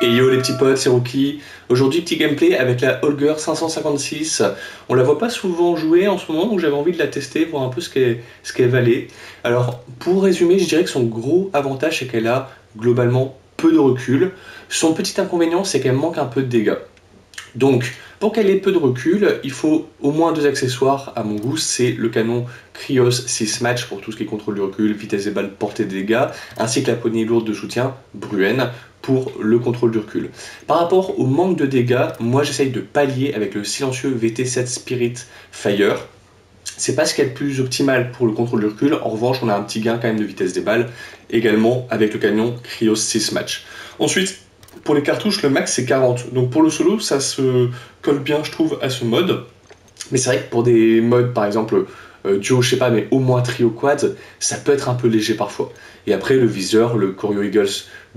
petits potes, c'est Rookie. Aujourd'hui, petit gameplay avec la Holger 556. On la voit pas souvent jouer en ce moment, donc j'avais envie de la tester, voir un peu ce qu'elle ce valait. Alors, pour résumer, je dirais que son gros avantage, c'est qu'elle a globalement peu de recul. Son petit inconvénient, c'est qu'elle manque un peu de dégâts. Donc, pour qu'elle ait peu de recul, il faut au moins deux accessoires à mon goût. C'est le canon Krios 6 Match pour tout ce qui est contrôle du recul, vitesse des balles, portée des dégâts, ainsi que la poignée lourde de soutien Bruen pour le contrôle du recul. Par rapport au manque de dégâts, moi j'essaye de pallier avec le silencieux VT7 Spirit Fire. C'est pas ce qui est le plus optimal pour le contrôle du recul. En revanche, on a un petit gain quand même de vitesse des balles, également avec le canon Krios 6 Match. Ensuite, pour les cartouches, le max c'est 40. Donc pour le solo, ça se colle bien, je trouve, à ce mode. Mais c'est vrai que pour des modes, par exemple, duo, je sais pas, mais au moins trio quad, ça peut être un peu léger parfois. Et après, le viseur, le Corio Eagles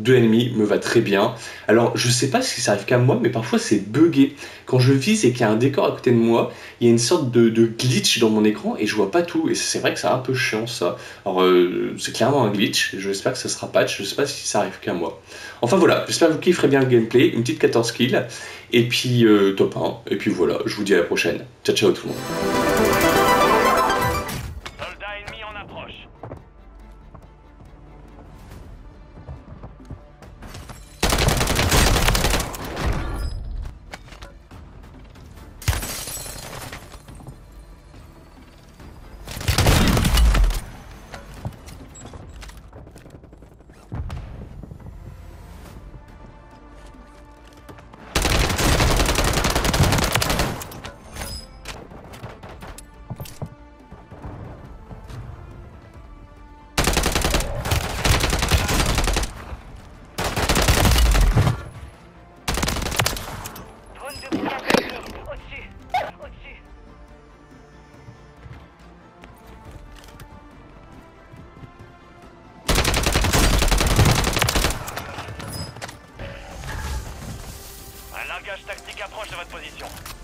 2,5 me va très bien. Alors, je sais pas si ça arrive qu'à moi, mais parfois c'est buggé. Quand je vise et qu'il y a un décor à côté de moi, il y a une sorte de, glitch dans mon écran et je vois pas tout. Et c'est vrai que c'est un peu chiant ça. Alors, euh, c'est clairement un glitch. J'espère que ça sera patch. Je sais pas si ça arrive qu'à moi. Enfin voilà, j'espère que vous kifferez bien le gameplay. Une petite 14 kills. Et puis, euh, top 1. Et puis voilà, je vous dis à la prochaine. Ciao, ciao tout le monde. Tactique approche de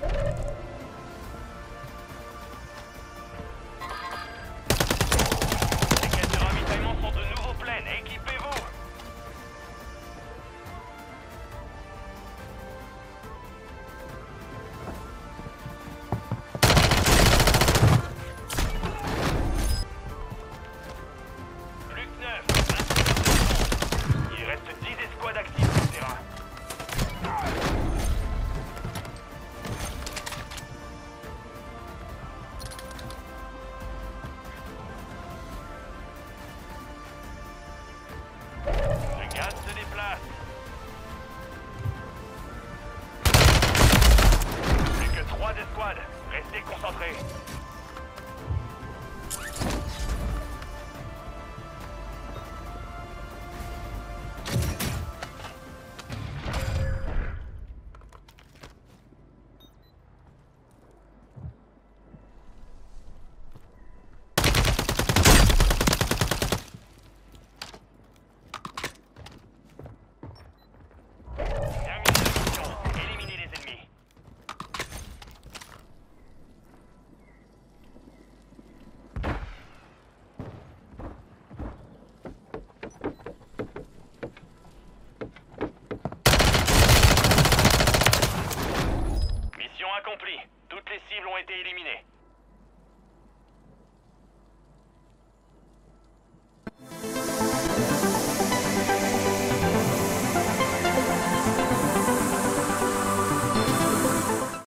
votre Toutes les て入り峰。